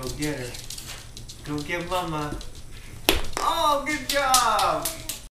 Go get her. Go get mama. Oh, good job!